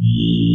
E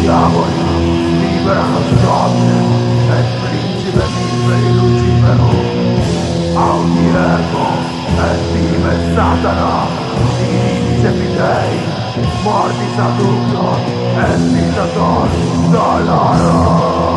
Diavolo, libera Sotne, e il principe liberi Lucifero, Audierco, e vive Satana, i divisi sepitei, morti Saturno, e Mitator, Dolaro.